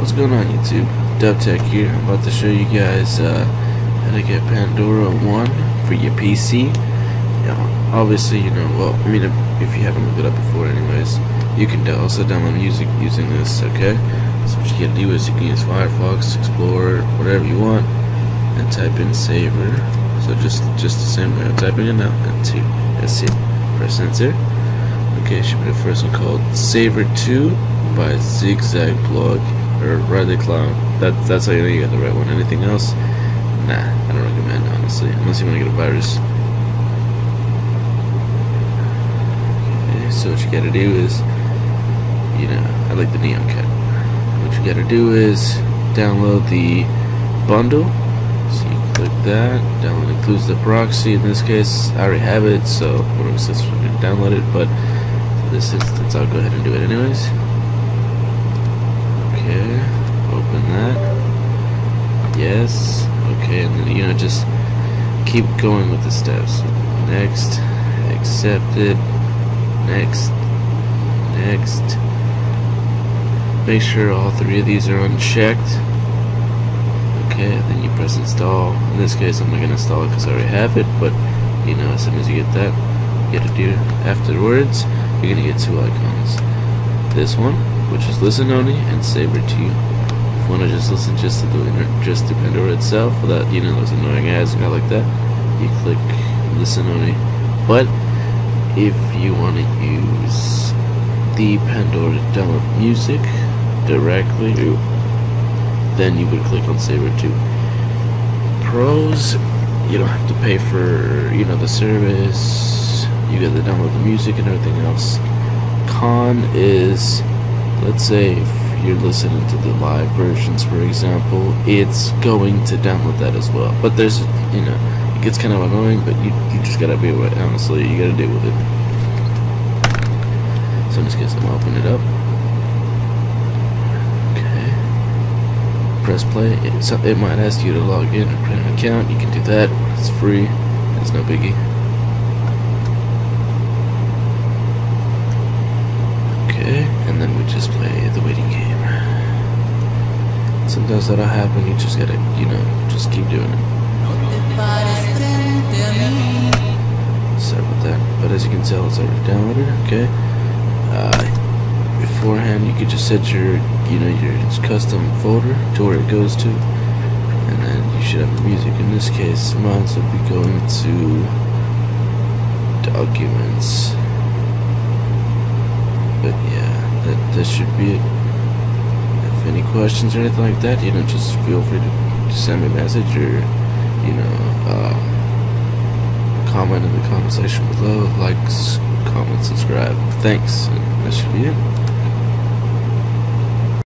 What's going on YouTube? DubTech here. I'm about to show you guys uh, how to get Pandora 1 for your PC. Yeah, obviously, you know, well, I mean, if you haven't looked it up before anyways, you can also download music using this, okay? So what you gotta do is you can use Firefox, Explorer, whatever you want, and type in Saver. So just just the same way I'm typing it now, and 2. That's it. Press enter. Okay, should be the first one called Saver 2 by Zigzag Plug or RideTheClown. That, that's how you know you got the right one. Anything else? Nah, I don't recommend honestly, unless you want to get a virus. Okay, so what you gotta do is, you know, I like the neon cut. What you gotta do is download the bundle. So you click that. Download includes the proxy. In this case, I already have it, so whatever gonna download it. But this instance, I'll go ahead and do it anyways. Okay, open that. Yes. Okay, and then you know just keep going with the steps. Next, accepted. Next, next. Make sure all three of these are unchecked. Okay, then you press install. In this case, I'm not gonna install it because I already have it. But you know, as soon as you get that, you gotta do afterwards. You're gonna get two icons. This one which is listen only, and Saver 2. If you want to just listen just to the just to Pandora itself, without you know those annoying ads and all like that, you click listen only. But if you want to use the Pandora download music directly, then you would click on Saver 2. Pros, you don't have to pay for you know the service. You get to download the music and everything else. Con is let's say you're listening to the live versions for example it's going to download that as well. But there's you know it gets kind of annoying but you, you just gotta be aware honestly you gotta deal with it. So in this case I'm gonna open it up. Okay. Press play. It, so it might ask you to log in or create an account. You can do that. It's free. It's no biggie Okay, and then we just play the waiting game. Sometimes that'll happen, you just gotta, you know, just keep doing it. Sorry about that, but as you can tell, it's already downloaded, okay? Uh, beforehand, you could just set your, you know, your custom folder to where it goes to, and then you should have music. In this case, mine would be going to documents but yeah, that, that should be it. If any questions or anything like that, you know, just feel free to send me a message or, you know, uh, comment in the comment section below, like, comment, subscribe. Thanks, and that should be it.